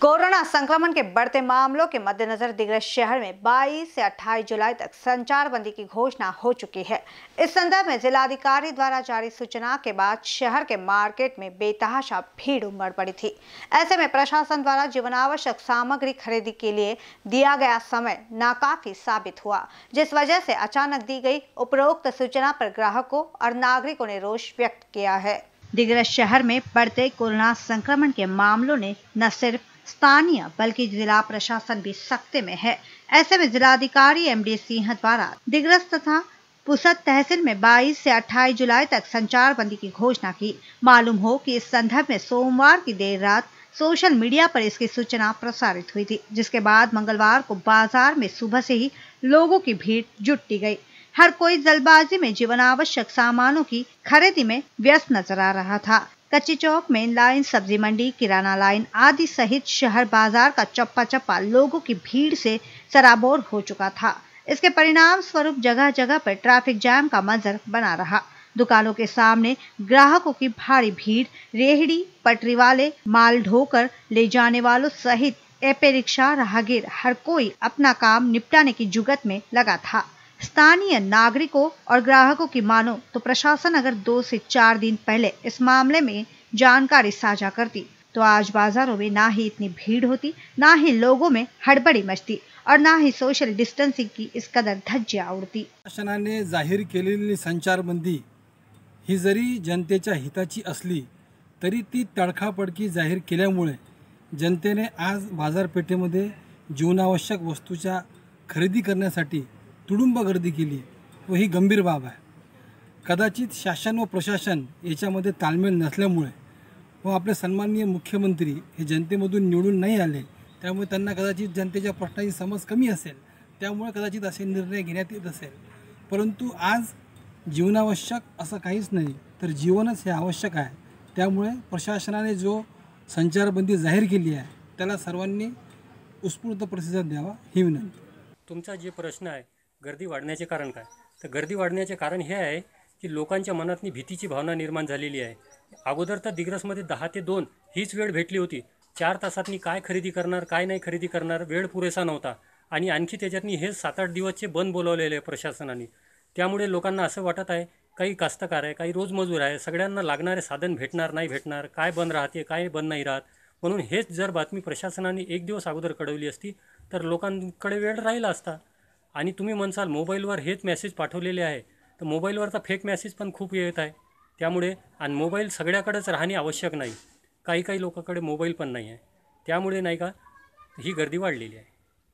Corona संक्रमण के बढ़ते मामलों के मद्देनजर दिग्रज शहर में 22 से 28 जुलाई तक संचार बंदी की घोषणा हो चुकी है। इस संदर्भ में जिलाधिकारी द्वारा जारी सूचना के बाद शहर के मार्केट में बेतहाशा भीड़ उमड़ पड़ी थी। ऐसे में प्रशासन द्वारा जीवनावश्यक सामग्री खरीदी के लिए दिया गया समय नाकाफी साबित हुआ, जिस वजह से अचानक दी गई उपरोक्त सूचना पर ग्राहकों और नागरिकों ने रोष व्यक्त किया है। दिग्रज शहर में बढ़ते कोरोना संक्रमण के मामलों ने न सिर्फ़ स्थानीय, बल्कि जिला प्रशासन भी सख्ते में है। ऐसे में जिलाधिकारी एम डी सिंह द्वारा दिग्रस तथा पुसद तहसील में 22 से 28 जुलाई तक संचार बंदी की घोषणा की। मालूम हो कि इस संदर्भ में सोमवार की देर रात सोशल मीडिया पर इसकी सूचना प्रसारित हुई थी, जिसके बाद मंगलवार को बाज़ार में सुबह से ही लोगों की भीड़ जुटती गई। हर कोई जल्दबाजी में जीवनावश्यक सामानों की खरीदी में व्यस्त नज़र आ रहा था। कच्ची चौक, मेन लाइन, सब्ज़ी मंडी, किराना लाइन आदि सहित शहर बाज़ार का चप्पा चप्पा लोगों की भीड़ से सराबोर हो चुका था। इसके परिणाम स्वरूप जगह जगह पर ट्रैफ़िक जैम का मंजर बना रहा। दुकानों के सामने ग्राहकों की भारी भीड़, रेहड़ी, पटरी वाले माल ढोकर ले जाने वालों सहित एपे रिक्शा राहगीर, हर कोई अपना काम निपटाने की जुगत में लगा था। स्थानीय नागरिकों और ग्राहकों की मानो तो प्रशासन अगर दो से चार दिन पहले इस मामले में जानकारी साझा करती तो आज बाजारों में ना ही इतनी भीड़ होती, ना ही लोगों में हड़बड़ी मचती और ना ही सोशल डिस्टन्सिंग की इस कदर धज्जिया उडती। शासनाने जाहीर केलेली संचारबंदी ही जरी जनतेच्या हिताची असली, तरी ती तडखापडकी जाहीर केल्यामुळे जनतेने आज बाजारपेठेमध्ये जीवनावश्यक वस्तूच्या खरेदी करण्यासाठी तुडुंब गर्दी केली. व ही गंभीर बाब आहे. कदाचित शासन व प्रशासन याच्यामध्ये ताळमेळ नसल्यामुळे व आपले सन्माननीय मुख्यमंत्री हे जनतेमधून निवडून नाही आले त्यामुळे त्यांना कदाचित जनतेच्या प्रश्नाची समज कमी असेल. त्यामुळे कदाचित असे निर्णय घेण्यात येत असेल. परंतु आज जीवनावश्यक असं काहीच नाही तर जीवनच हे आवश्यक आहे. त्यामुळे प्रशासनाने जो संचारबंदी जाहीर केली आहे त्याला सर्वांनी उत्स्फूर्त प्रतिसाद द्यावा ही विनंती. तुमचा जे प्रश्न आहे गर्दी वाढण्याचे कारण काय? तर गर्दी वाढण्याचे कारण हे आहे की लोकांच्या मनातनी भीतीची भावना निर्माण झालेली आहे. अगोदर तर दिग्रसमध्ये दहा ते दोन हीच वेळ भेटली होती. चार तासातनी काय खरेदी करणार काय नाही खरेदी करणार वेळ पुरेसा नव्हता. आणि आणखी त्याच्यातनी हे सात आठ दिवसचे बंद बोलवलेले आहे प्रशासनाने. त्यामुळे लोकांना असं वाटत आहे काही कास्तकार आहे काही रोजमजूर आहे सगळ्यांना लागणारे साधन भेटणार नाही भेटणार काय बंद राहते काय बंद नाही राहत. म्हणून हेच जर बातमी प्रशासनाने एक दिवस अगोदर कळवली असती तर लोकांकडे वेळ राहिला असता. आणि तुम्ही म्हणसाल मोबाईलवर हेच मेसेज पाठवलेले आहे तर मोबाईलवरचा फेक मेसेज पण खूप येत आहे. त्यामुळे आणि मोबाईल सगळ्याकडेच राहणे आवश्यक नाही. काही काही लोकांकडे मोबाईल पण नाही आहे. त्यामुळे नाही का ही गर्दी वाढलेली आहे.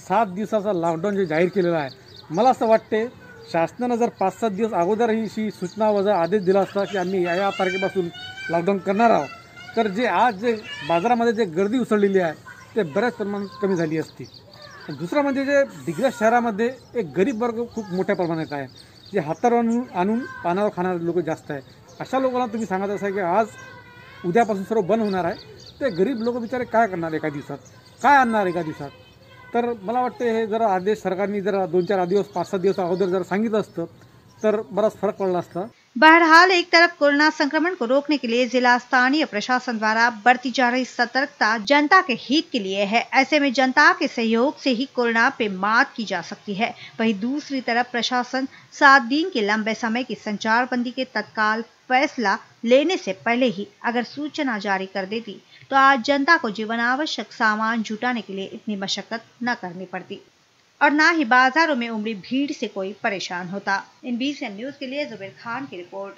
सात दिवसाचा लॉकडाऊन जे जाहीर केलेला आहे मला असं वाटते शासनानं जर पाच सात दिवस अगोदर ही सूचना वजा आदेश दिला असता की आम्ही या या तारखेपासून लॉकडाऊन करणार आहोत तर जे आज जे बाजारामध्ये जे गर्दी उसळलेली आहे ते बऱ्याच प्रमाणात कमी झाली असती. दुसरं म्हणजे जे दिग्रज शहरामध्ये एक गरीब वर्ग खूप मोठ्या प्रमाणात आहे जे हातावर आणून आणून पानावर खाणारे लोक जास्त आहे. अशा लोकांना तुम्ही सांगत असाल की आज उद्यापासून सर्व बंद होणार आहे. ते गरीब लोक बिचारे काय करणार एका दिवसात? काय आणणार एका दिवसात? तर मला वाटतं हे जर आदेश सरकारने जर दोन चार दिवस पाच सात दिवस अगोदर जर सांगितलं असतं तर बराच फरक पडला असता. बहरहाल, एक तरफ़ कोरोना संक्रमण को रोकने के लिए जिला स्थानीय प्रशासन द्वारा बढ़ती जा रही सतर्कता जनता के हित के लिए है। ऐसे में जनता के सहयोग से ही कोरोना पे मात की जा सकती है। वहीं दूसरी तरफ़ प्रशासन सात दिन के लंबे समय की संचार बंदी के तत्काल फैसला लेने से पहले ही अगर सूचना जारी कर देती तो आज जनता को जीवनावश्यक सामान जुटाने के लिए इतनी मशक्कत न करनी पड़ती। और ना ही बाजारों में उमड़ी भीड़ से कोई परेशान होता। इन बीस न्यूज़ के लिए जुबेर खान की रिपोर्ट।